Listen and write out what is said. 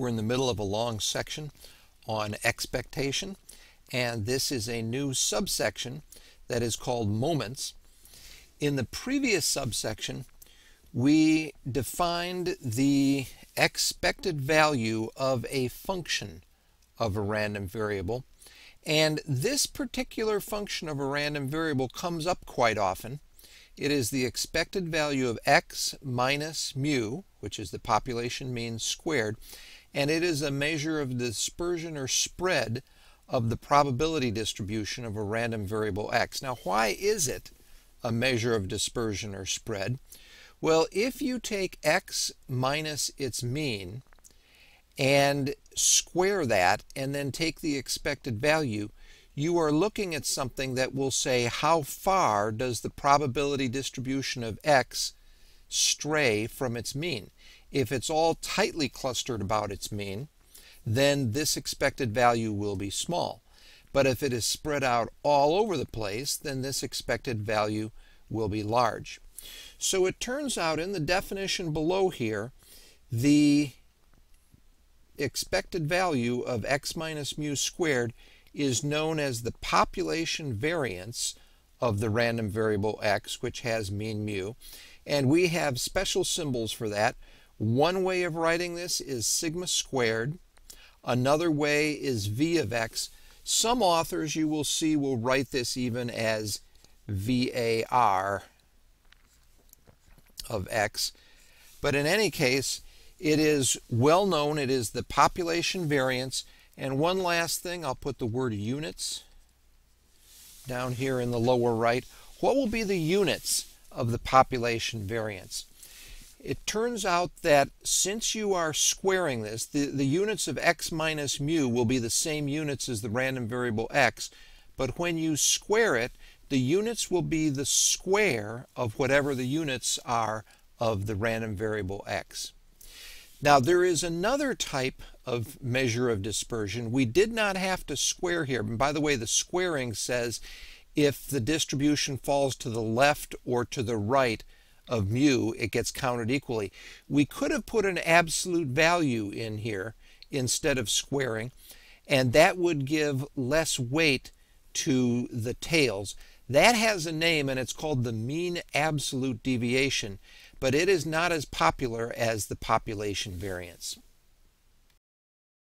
We're in the middle of a long section on expectation, and this is a new subsection that is called moments. In the previous subsection, we defined the expected value of a function of a random variable. And this particular function of a random variable comes up quite often. It is the expected value of x minus mu, which is the population mean squared, and it is a measure of dispersion or spread of the probability distribution of a random variable x. Now, why is it a measure of dispersion or spread? Well, if you take x minus its mean and square that and then take the expected value, you are looking at something that will say how far does the probability distribution of x stray from its mean. If it's all tightly clustered about its mean, then this expected value will be small. But if it is spread out all over the place, then this expected value will be large. So it turns out in the definition below here, the expected value of x minus mu squared is known as the population variance of the random variable x, which has mean mu. And we have special symbols for that. One way of writing this is sigma squared. Another way is v of x. Some authors you will see will write this even as VAR of x. But in any case, it is well known, it is the population variance. And one last thing, I'll put the word units down here in the lower right. What will be the units of the population variance? It turns out that since you are squaring this, the, the units of x minus mu will be the same units as the random variable x, but when you square it, the units will be the square of whatever the units are of the random variable x. Now there is another type of measure of dispersion. We did not have to square here. And by the way, the squaring says if the distribution falls to the left or to the right of mu, it gets counted equally. We could have put an absolute value in here instead of squaring, and that would give less weight to the tails. That has a name and it's called the mean absolute deviation but it is not as popular as the population variance.